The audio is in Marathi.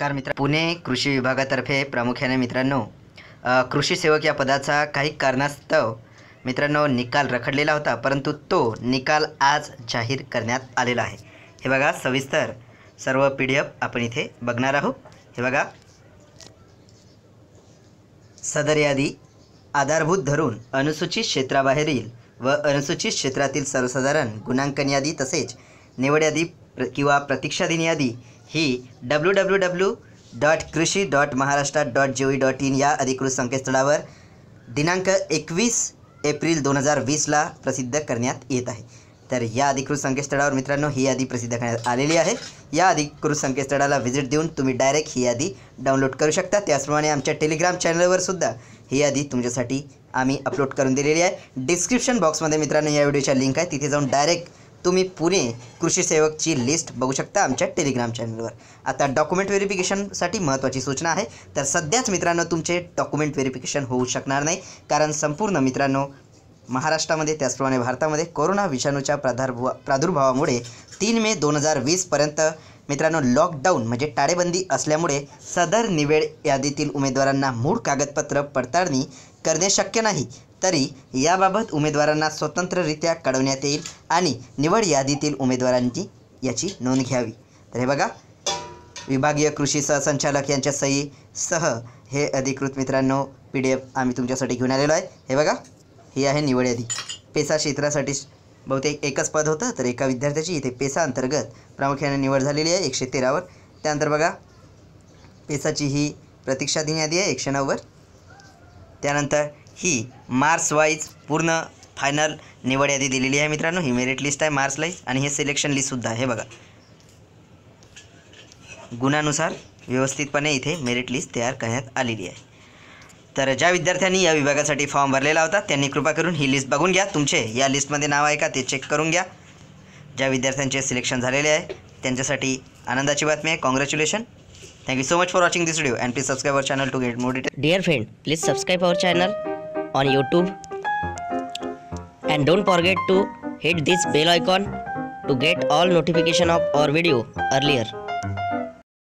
नमस्कार मित्र. पुणे कृषी विभागातर्फे प्रामुख्याने मित्रांनो कृषी सेवक या पदाचा काही कारणास्तव मित्रांनो निकाल रखडलेला होता परंतु तो निकाल आज जाहीर करण्यात आलेला आहे. हे बघा सविस्तर सर्व पी डी एफ आपण इथे बघणार आहोत. हे बघा. सदर यादी आधारभूत धरून अनुसूचित क्षेत्राबाहेरील व अनुसूचित क्षेत्रातील सर्वसाधारण गुणांकन यादी तसेच निवड यादी प्र किंवा प्रतीक्षा दिन यादी ही डब्ल्यू डब्ल्यू डब्ल्यू डॉट कृषी dot Maharashtra dot G O dot in या अधिकृत संकेतस्थळावर दिनांक एकवीस एप्रिल दोन हजार वीसला प्रसिद्ध करण्यात येत आहे. तर या अधिकृत संकेतस्थळावर मित्रांनो ही यादी प्रसिद्ध करण्यात आलेली आहे. या अधिकृत संकेतस्थळाला व्हिजिट देऊन तुम्ही डायरेक्ट ही यादी डाउनलोड करू शकता. त्याचप्रमाणे आमच्या टेलिग्राम चॅनलवर सुद्धा ही यादी तुमच्यासाठी आम्ही अपलोड करून दिलेली आहे. डिस्क्रिप्शन बॉक्समध्ये मित्रांनो या व्हिडिओच्या लिंक आहे. तिथे जाऊन डायरेक्ट तुम्ही पुणे कृषी सेवकची लिस्ट बघू शकता आमच्या टेलिग्राम चॅनलवर आता डॉक्युमेंट व्हेरिफिकेशनसाठी महत्त्वाची सूचना आहे. तर सध्याच मित्रांनो तुमचे डॉक्युमेंट व्हेरिफिकेशन होऊ शकणार नाही. कारण संपूर्ण मित्रांनो महाराष्ट्रामध्ये त्याचप्रमाणे भारतामध्ये कोरोना विषाणूच्या प्रादुर्भावा प्रादुर्भावामुळे तीन मे दोन हजार वीसपर्यंत मित्रांनो लॉकडाऊन म्हणजे टाळेबंदी असल्यामुळे सदर निवेड यादीतील उमेदवारांना मूळ कागदपत्र पडताळणी करणे शक्य नाही. तरी याबाबत उमेदवारांना स्वतंत्ररित्या कळवण्यात येईल आणि निवड यादीतील उमेदवारांची याची नोंद घ्यावी. तर हे बघा. विभागीय कृषी सहसंचालक यांच्या सही सह हे अधिकृत मित्रांनो पी डी एफ आम्ही तुमच्यासाठी घेऊन आलेलो आहे. हे बघा. ही आहे निवड यादी. पेसा क्षेत्रासाठी बहुतेक एकच पद होतं तर एका विद्यार्थ्याची इथे पेसा अंतर्गत प्रामुख्याने निवड झालेली आहे एकशे तेरावर. त्यानंतर बघा. पेसाची ही प्रतीक्षा दिन यादी आहे एकशे नऊवर. त्यानंतर ही मार्क्स वाईज पूर्ण फायनल निवड यादी दिलेली आहे मित्रांनो. ही मेरिट लिस्ट आहे मार्क्स वाईज आणि हे सिलेक्शन लिस्टसुद्धा आहे. हे बघा. गुणानुसार व्यवस्थितपणे इथे मेरिट लिस्ट तयार करण्यात आलेली आहे. तर ज्या विद्यार्थ्यांनी या विभागासाठी फॉर्म भरलेला होता त्यांनी कृपा करून ही लिस्ट बघून घ्या. तुमचे या लिस्टमध्ये नाव आहे का ते चेक करून घ्या. ज्या विद्यार्थ्यांचे सिलेक्शन झालेले आहे त्यांच्यासाठी आनंदाची बातमी आहे. Congratulation thank you so much for watching this video and please subscribe our channel to get more detail dear friend please subscribe our channel on YouTube and don't forget to hit this bell icon to get all notification of our video earlier.